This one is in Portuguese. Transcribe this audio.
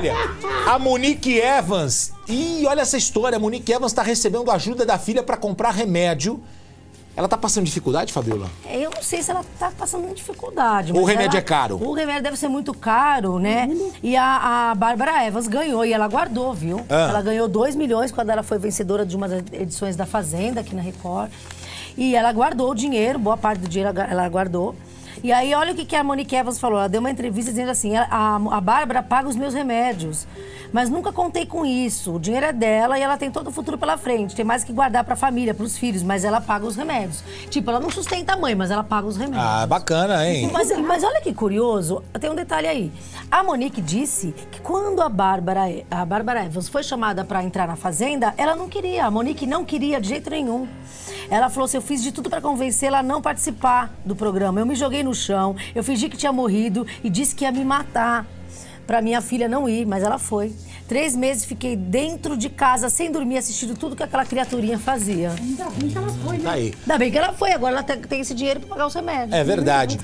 Olha, a Monique Evans. Ih, olha essa história. A Monique Evans tá recebendo ajuda da filha pra comprar remédio. Ela tá passando dificuldade, Fabiola? Eu não sei se ela tá passando dificuldade. O remédio ela- é caro? O remédio deve ser muito caro, né? E a, a Bárbara Evans ganhou e ela guardou, viu? Ah. Ela ganhou 2 milhões quando ela foi vencedora de uma das edições da Fazenda aqui na Record. E ela guardou o dinheiro, boa parte do dinheiro ela guardou. E aí, olha o que, que a Monique Evans falou. Ela deu uma entrevista dizendo assim: a, a Bárbara paga os meus remédios. Mas nunca contei com isso. O dinheiro é dela e ela tem todo o futuro pela frente. Tem mais que guardar pra família, pros filhos, mas ela paga os remédios. Tipo, ela não sustenta a mãe, mas ela paga os remédios. Ah, bacana, hein? Mas, mas olha que curioso, tem um detalhe aí. A Monique disse que quando a Bárbara, a Bárbara Evans foi chamada para entrar na Fazenda, ela não queria. A Monique não queria de jeito nenhum. Ela falou assim: eu fiz de tudo para convencê-la a não participar do programa. Eu me joguei no chão, eu fingi que tinha morrido e disse que ia me matar para minha filha não ir, mas ela foi. Três meses fiquei dentro de casa, sem dormir, assistindo tudo que aquela criaturinha fazia. Ainda bem que ela foi, né? Tá aí. Ainda bem que ela foi, agora ela tem tem esse dinheiro para pagar os remédios. É verdade.